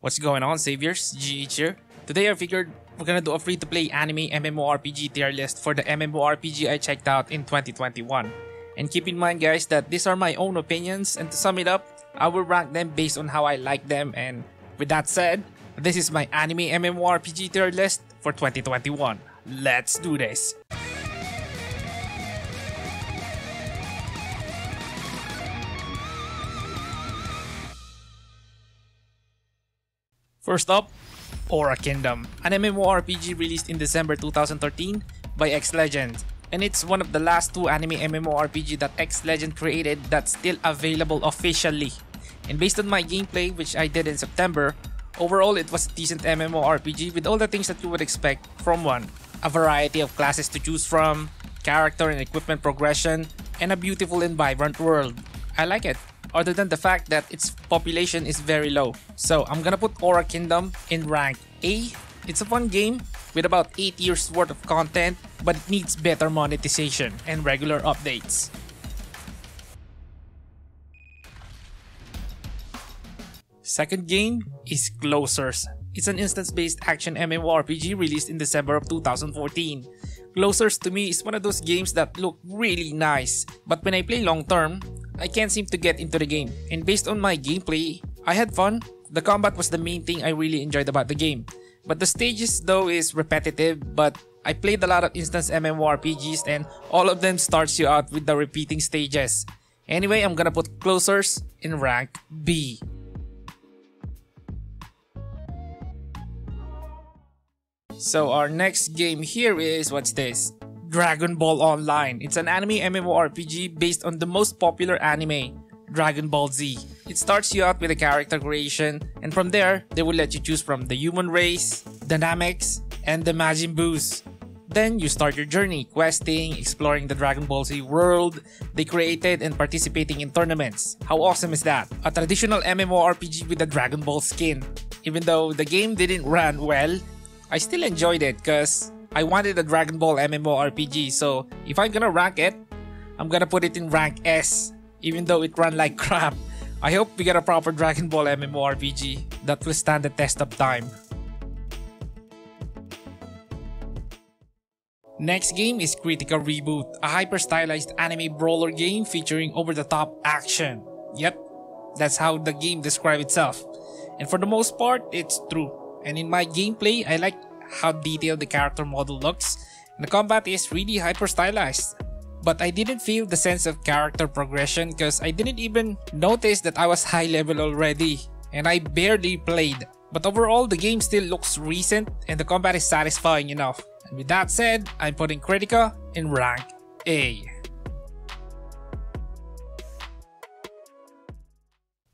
What's going on, Saviors? GH here. Today I figured we're gonna do a free-to-play anime MMORPG tier list for the MMORPG I checked out in 2021. And keep in mind guys that these are my own opinions and to sum it up, I will rank them based on how I like them and with that said, this is my anime MMORPG tier list for 2021. Let's do this! First up, Aura Kingdom, an MMORPG released in December 2013 by X Legend. And it's one of the last two anime MMORPG that X Legend created that's still available officially. And based on my gameplay, which I did in September, overall it was a decent MMORPG with all the things that you would expect from one. A variety of classes to choose from, character and equipment progression, and a beautiful and vibrant world. I like it other than the fact that its population is very low. So I'm gonna put Aura Kingdom in rank A. It's a fun game with about 8 years worth of content, but it needs better monetization and regular updates. Second game is Closers. It's an instance-based action MMORPG released in December of 2014. Closers to me is one of those games that look really nice, but when I play long term, I can't seem to get into the game. And based on my gameplay, I had fun. The combat was the main thing I really enjoyed about the game. But the stages though is repetitive, but I played a lot of instance MMORPGs and all of them starts you out with the repeating stages. Anyway, I'm gonna put Closers in rank B. So our next game here is, what's this? Dragon Ball Online. It's an anime MMORPG based on the most popular anime, Dragon Ball Z. It starts you out with a character creation, and from there, they will let you choose from the human race, Nameks, and the Majin Buus. Then you start your journey, questing, exploring the Dragon Ball Z world they created, and participating in tournaments. How awesome is that? A traditional MMORPG with a Dragon Ball skin. Even though the game didn't run well, I still enjoyed it because I wanted a Dragon Ball MMORPG, so if I'm gonna rank it, I'm gonna put it in rank S, even though it ran like crap. I hope we get a proper Dragon Ball MMORPG that will stand the test of time. Next game is Kritika Reboot, a hyper-stylized anime brawler game featuring over-the-top action. Yep, that's how the game describes itself. And for the most part, it's true. And in my gameplay, I like how detailed the character model looks, and the combat is really hyper stylized. But I didn't feel the sense of character progression because I didn't even notice that I was high level already, and I barely played. But overall, the game still looks recent and the combat is satisfying enough. And with that said, I'm putting Kritika in rank A.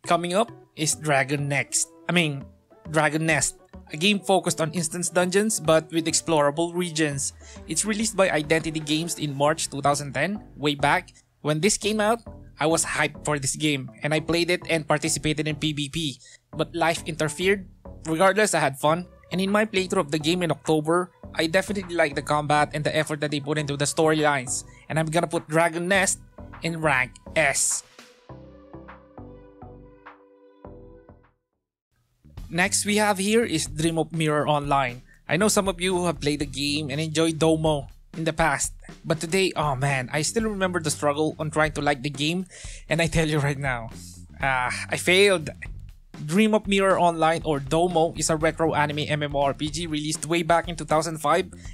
Coming up is Dragon Next. I mean, Dragon Nest a game focused on instance dungeons but with explorable regions. It's released by Eyedentity Games in March 2010, way back. When this came out, I was hyped for this game and I played it and participated in PvP, but life interfered. Regardless, I had fun, and in my playthrough of the game in October, I definitely like the combat and the effort that they put into the storylines, and I'm gonna put Dragon Nest in rank S. Next we have here is Dream of Mirror Online. I know some of you have played the game and enjoyed Domo in the past. But today, oh man, I still remember the struggle on trying to like the game and I tell you right now, ah, uh, I failed. Dream of Mirror Online or Domo is a retro anime MMORPG released way back in 2005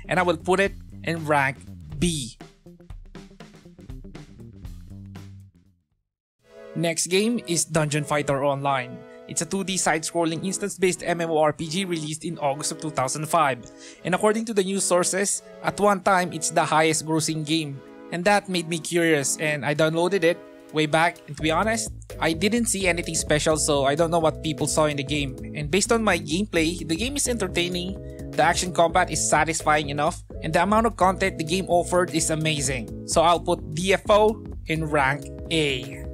and I will put it in rank B. Next game is Dungeon Fighter Online. It's a 2D side-scrolling instance-based MMORPG released in August of 2005. And according to the news sources, at one time it's the highest grossing game. And that made me curious and I downloaded it way back and to be honest, I didn't see anything special so I don't know what people saw in the game. And based on my gameplay, the game is entertaining, the action combat is satisfying enough, and the amount of content the game offered is amazing. So I'll put DFO in rank A.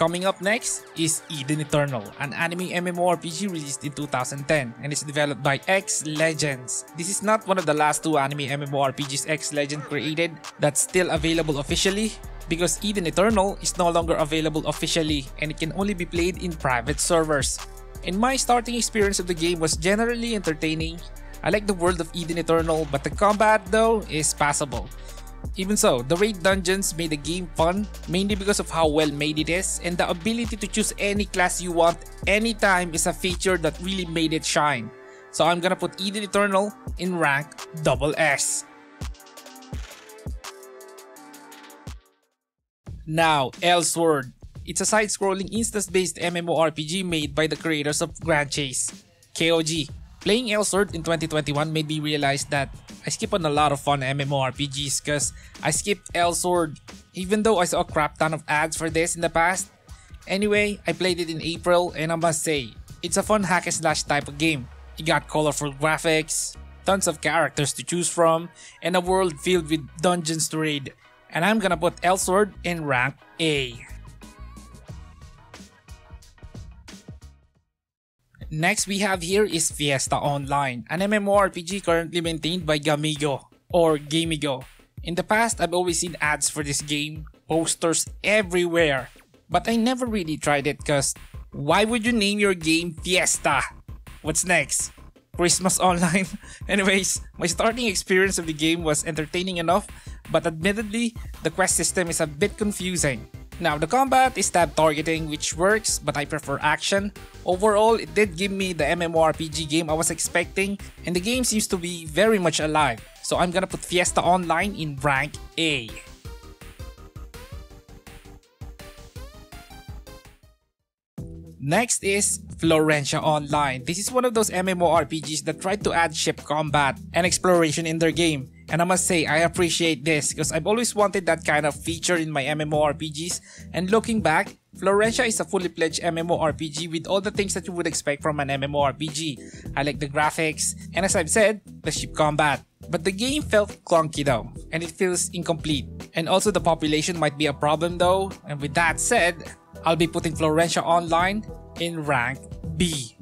Coming up next is Eden Eternal, an anime MMORPG released in 2010 and is developed by X Legends. This is not one of the last two anime MMORPGs X Legend created that's still available officially. because Eden Eternal is no longer available officially and it can only be played in private servers. And my starting experience of the game was generally entertaining. I like the world of Eden Eternal but the combat though is passable. Even so, the raid dungeons made the game fun mainly because of how well made it is and the ability to choose any class you want anytime is a feature that really made it shine. So I'm gonna put Eden Eternal in rank double S. Now, Elsword. It's a side-scrolling instance-based MMORPG made by the creators of Grand Chase, KOG. Playing Elsword in 2021 made me realize that I skip on a lot of fun MMORPGs cause I skipped Elsword even though I saw a crap ton of ads for this in the past. Anyway, I played it in April and I must say, it's a fun hack and slash type of game. It got colorful graphics, tons of characters to choose from, and a world filled with dungeons to raid. And I'm gonna put Elsword in rank A. Next we have here is Fiesta Online, an MMORPG currently maintained by Gamigo or Gamigo. In the past, I've always seen ads for this game, posters everywhere, but I never really tried it cause why would you name your game Fiesta? What's next? Christmas Online? Anyways, my starting experience of the game was entertaining enough, but admittedly, the quest system is a bit confusing. Now, the combat is tab targeting which works, but I prefer action. Overall, it did give me the MMORPG game I was expecting, and the game seems to be very much alive. So I'm gonna put Fiesta Online in rank A. Next is Florentia Online. This is one of those MMORPGs that tried to add ship combat and exploration in their game. And I must say, I appreciate this because I've always wanted that kind of feature in my MMORPGs. And looking back, Florentia is a fully fledged MMORPG with all the things that you would expect from an MMORPG. I like the graphics, and as I've said, the ship combat. But the game felt clunky though, and it feels incomplete. And also the population might be a problem though, and with that said, I'll be putting Florentia Online in rank B.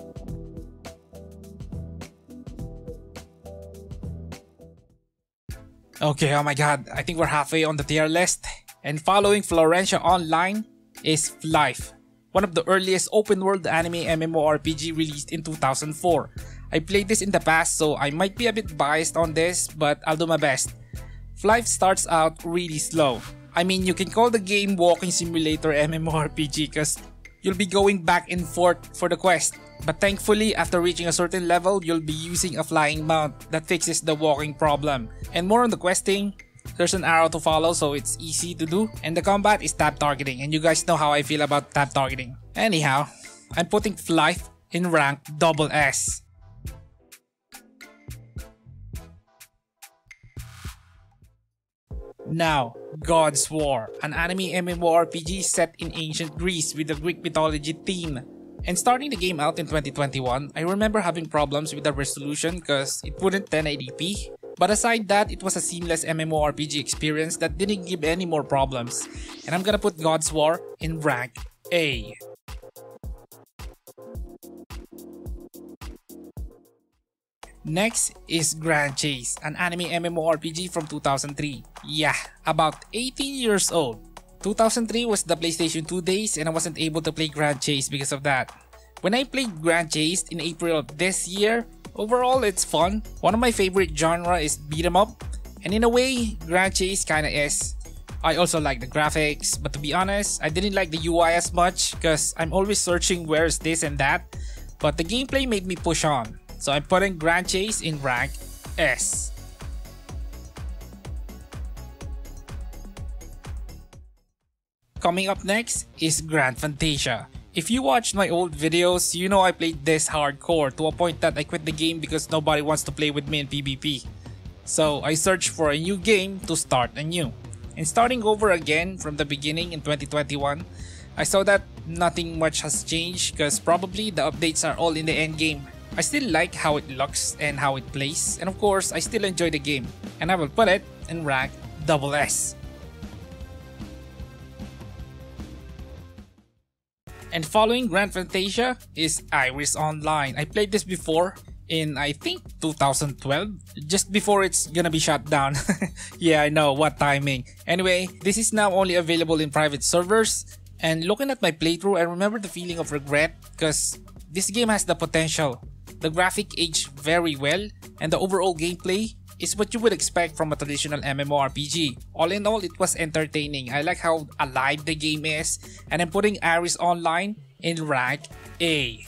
Okay, oh my god, I think we're halfway on the tier list. And following Florentia Online is Flyff, one of the earliest open world anime MMORPG released in 2004. I played this in the past so I might be a bit biased on this but I'll do my best. Flyff starts out really slow. I mean you can call the game walking simulator MMORPG cause you'll be going back and forth for the quest. But thankfully, after reaching a certain level, you'll be using a flying mount that fixes the walking problem. And more on the questing, there's an arrow to follow so it's easy to do. And the combat is tab targeting and you guys know how I feel about tab targeting. Anyhow, I'm putting Flyff in rank double S. Now, God's War, an anime MMORPG set in ancient Greece with a Greek mythology theme. And starting the game out in 2021, I remember having problems with the resolution because it wouldn't 1080p. But aside that, it was a seamless MMORPG experience that didn't give any more problems. And I'm gonna put God's War in rank A. Next is Grand Chase, an anime MMORPG from 2003. Yeah, about 18 years old. 2003 was the PlayStation 2 days and I wasn't able to play Grand Chase because of that. When I played Grand Chase in April of this year, overall it's fun. One of my favorite genre is beat 'em up, and in a way, Grand Chase kinda is. I also like the graphics, but to be honest, I didn't like the UI as much because I'm always searching where's this and that, but the gameplay made me push on. So I'm putting Grand Chase in rank S. Coming up next is Grand Fantasia. If you watched my old videos, you know I played this hardcore to a point that I quit the game because nobody wants to play with me in PvP. So I searched for a new game to start anew. And starting over again from the beginning in 2021, I saw that nothing much has changed because probably the updates are all in the end game I still like how it looks and how it plays, and of course, I still enjoy the game, and I will put it in rank double S. And following Grand Fantasia is Iris Online. I played this before, in I think 2012, just before it's gonna be shut down. yeah, I know, what timing. Anyway, this is now only available in private servers, and looking at my playthrough, I remember the feeling of regret because this game has the potential. The graphic aged very well, and the overall gameplay is what you would expect from a traditional MMORPG. All in all, it was entertaining. I like how alive the game is, and I'm putting Iris Online in rank A.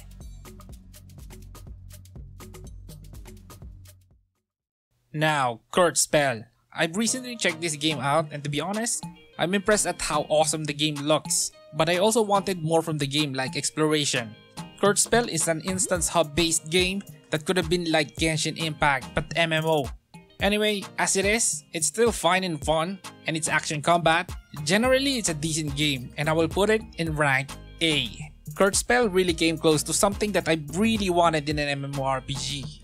Now, KurtzPel. I've recently checked this game out and to be honest, I'm impressed at how awesome the game looks. But I also wanted more from the game like exploration. KurtzPel is an instance hub based game that could have been like Genshin Impact but MMO. Anyway, as it is, it's still fine and fun and it's action combat. Generally, it's a decent game and I will put it in rank A. KurtzPel really came close to something that I really wanted in an MMORPG.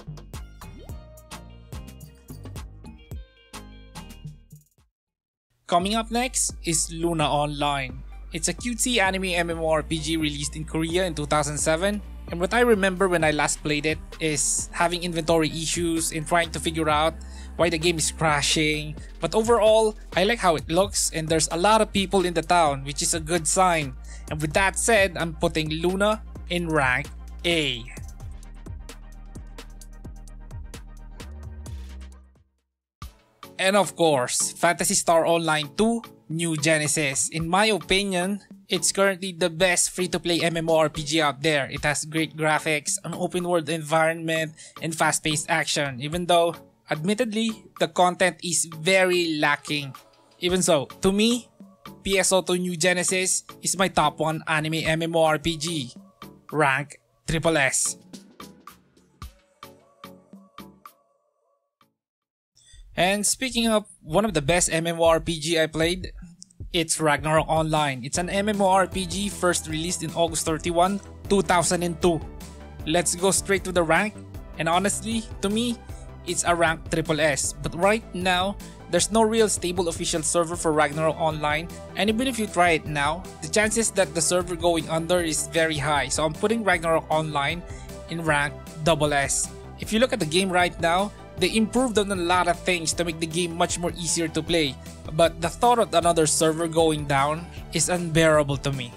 Coming up next is Luna Online. It's a cutesy anime MMORPG released in Korea in 2007 and what I remember when I last played it is having inventory issues and trying to figure out why the game is crashing. But overall, I like how it looks and there's a lot of people in the town which is a good sign. And with that said, I'm putting Luna in rank A. And of course, Phantasy Star Online 2 New Genesis. In my opinion, it's currently the best free-to-play MMORPG out there. It has great graphics, an open-world environment, and fast-paced action, even though, admittedly, the content is very lacking. Even so, to me, PSO2 New Genesis is my top 1 anime MMORPG. Rank Triple S. And speaking of one of the best MMORPG I played, it's Ragnarok Online. It's an MMORPG first released in August 31, 2002. Let's go straight to the rank. And honestly, to me, it's a rank triple S. But right now, there's no real stable official server for Ragnarok Online and even if you try it now, the chances that the server going under is very high so I'm putting Ragnarok Online in rank double S. If you look at the game right now, they improved on a lot of things to make the game much more easier to play, but the thought of another server going down is unbearable to me.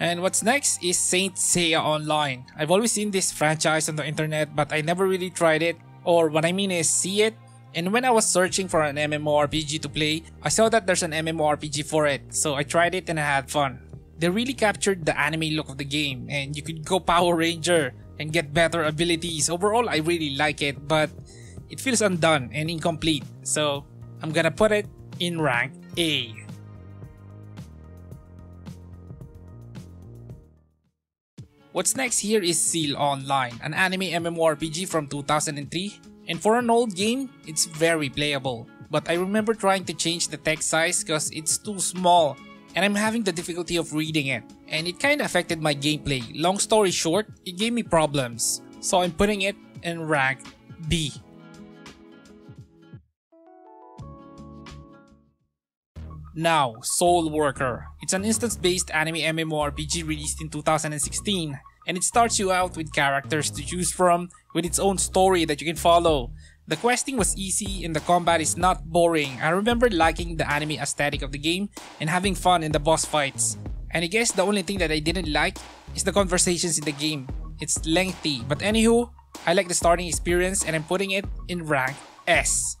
And what's next is Saint Seiya Online. I've always seen this franchise on the internet but I never really tried it, or what I mean is see it and when I was searching for an MMORPG to play, I saw that there's an MMORPG for it, so I tried it and I had fun. They really captured the anime look of the game and you could go Power Ranger and get better abilities. Overall, I really like it, but it feels undone and incomplete. So I'm gonna put it in rank A. What's next here is Seal Online, an anime MMORPG from 2003. And for an old game, it's very playable. But I remember trying to change the text size cause it's too small and I'm having the difficulty of reading it, and it kinda affected my gameplay. Long story short, it gave me problems, so I'm putting it in rank B. Now, Soul Worker. It's an instance-based anime MMORPG released in 2016, and it starts you out with characters to choose from with its own story that you can follow. The questing was easy and the combat is not boring. I remember liking the anime aesthetic of the game and having fun in the boss fights. And I guess the only thing that I didn't like is the conversations in the game. It's lengthy, but anywho, I like the starting experience and I'm putting it in rank S.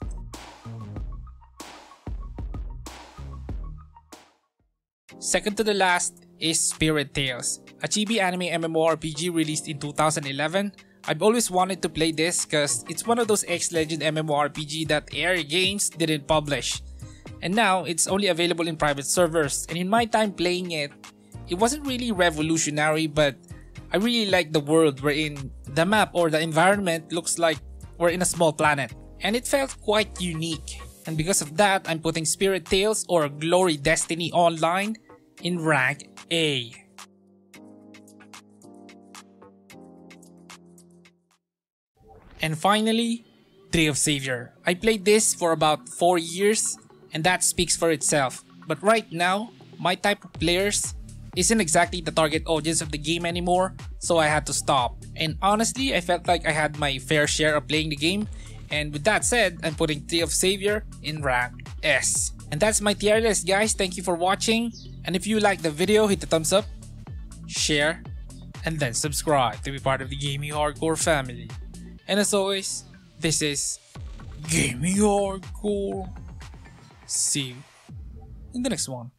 Second to the last is Spirit Tales, a chibi anime MMORPG released in 2011 I've always wanted to play this cause it's one of those X-Legend MMORPG that Aeria Games didn't publish. And now, it's only available in private servers and in my time playing it, it wasn't really revolutionary but I really like the world wherein the map or the environment looks like we're in a small planet. And it felt quite unique. And because of that, I'm putting Spirit Tales or Glory Destiny Online in rank A. And finally, Tree of Savior. I played this for about 4 years and that speaks for itself. But right now, my type of players isn't exactly the target audience of the game anymore, so I had to stop. And honestly, I felt like I had my fair share of playing the game, and with that said, I'm putting Tree of Savior in rank S. And that's my tier list guys, thank you for watching, and if you liked the video, hit the thumbs up, share, and then subscribe to be part of the Gaming Hardcore family. And as always, this is Gaming Hardcore. See you in the next one.